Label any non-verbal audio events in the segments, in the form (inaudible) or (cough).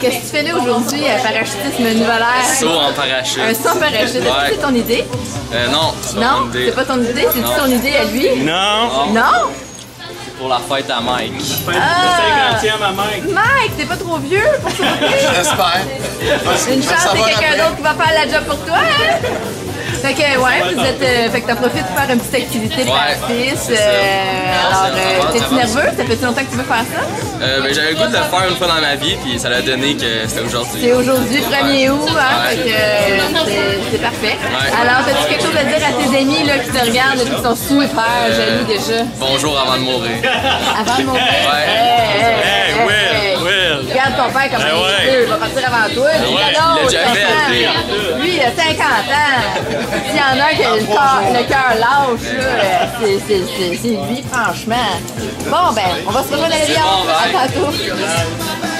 qu'est-ce que tu fais là aujourd'hui, euh, parachutisme nouvelle ère? Saut en parachute. Un saut en parachute. Est-ce que Ouais. c'est ton idée? Euh, non, c'est pas Non? mon idée. C'est pas ton idée? C'est ton idée à lui? Non! Non? C'est pour la fête à Mike. Fête Ah. de 50e à Mike. Mike, t'es pas trop vieux pour s'ouvrir? (laughs) J'espère. Une chance, c'est quelqu'un d'autre qui va faire la job pour toi, hein? Fait que, ouais, vous êtes. euh, fait que t'as profité de faire une petite activité de ça. Euh, alors, euh, t'es-tu nerveux? Ça fait longtemps que tu veux faire ça? Euh, ben, j'avais le goût de le faire une fois dans ma vie, puis ça l'a donné que c'était aujourd'hui. C'est aujourd'hui, 1er août, hein? Ouais. Fait que euh, c'est- c'est parfait. Ouais. Alors, as-tu quelque chose à dire à tes amis là, qui te regardent et qui sont super Euh, jaloux déjà? Bonjour avant de mourir. Avant de mourir? Ouais. Hey, Will. Regarde ton père comme Ben il ouais. vieux, il va partir avant toi. Lui, Ouais, il a fait, lui. Il a 50 ans. S'il y en a un qui a le cœur lâche, là, c'est- lui, franchement. Bon, ben, on va se rejoindre à bye. À tantôt.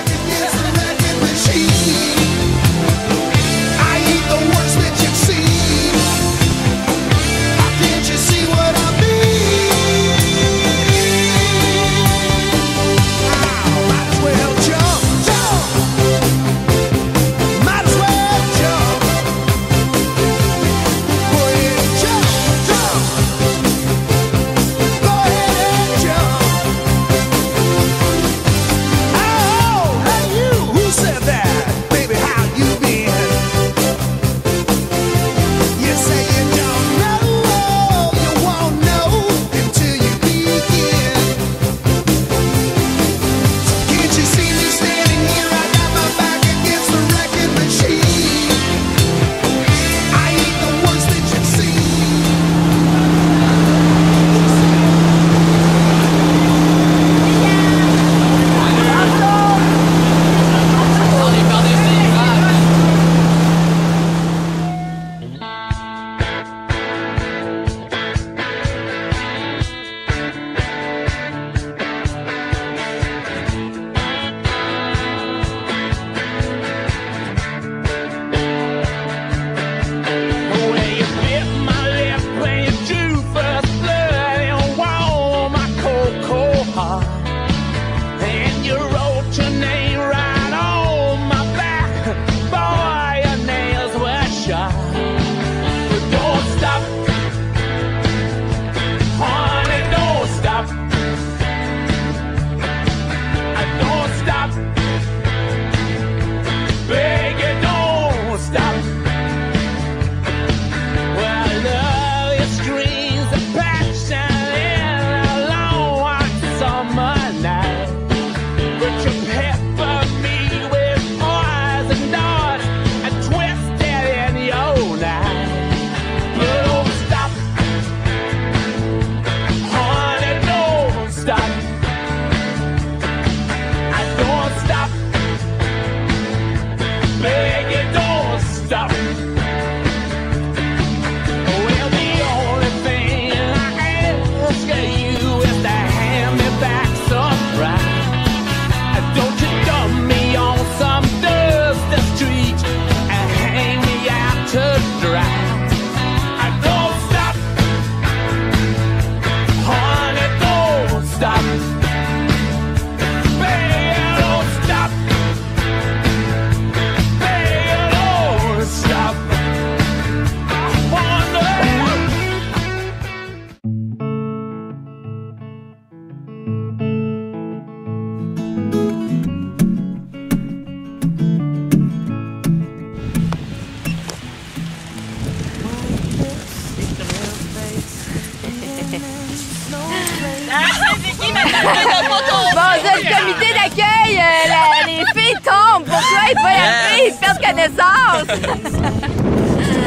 Bon, le comité d'accueil, euh, la- les filles tombent pour toi, ils y arriver, ils perdent connaissance.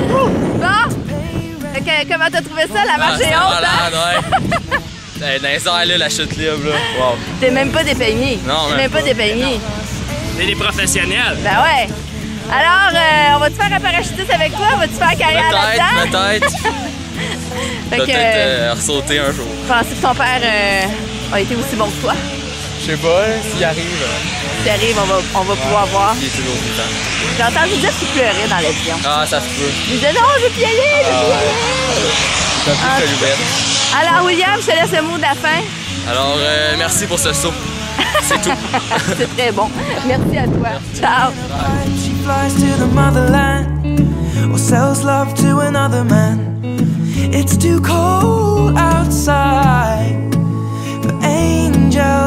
bon, Fait que, comment t'as trouvé ça, la marche c'était est haute, hein? Dans les airs, là, la chute libre, là. Wow. T'es même pas dépeigné. Non, T'es même même pas pas. dépeigné. C'est des professionnels. Ben ouais. Alors, euh, on va-tu faire un parachutiste avec toi? Vas-tu faire carrière Peut-être, là-dedans? peut-être. (laughs) Fait Peut-être que, euh, ressauter un jour. je pensais que ton père euh, a été aussi bon que toi. Je sais pas, s'il arrive, Si arrive, on va, on va pouvoir voir. il est toujours vivant. J'ai entendu dire qu'il pleurait dans l'avion. Ah, ça se peut. Il disait non, je veux plus y aller, je veux plus y aller. C'est un peu Ah. chalouette. Alors, William, je te laisse le mot de la fin. Alors, euh, merci pour ce saut. C'est tout. (laughs) C'est très bon. Merci à toi. Ciao. She flies angel